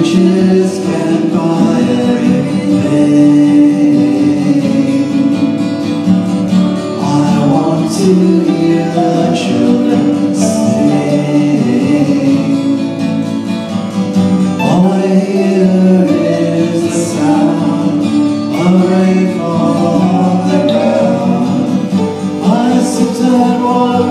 riches can't buy everything. I want to hear the children sing. All I hear is the sound of rainfall on the ground. I sit and watch.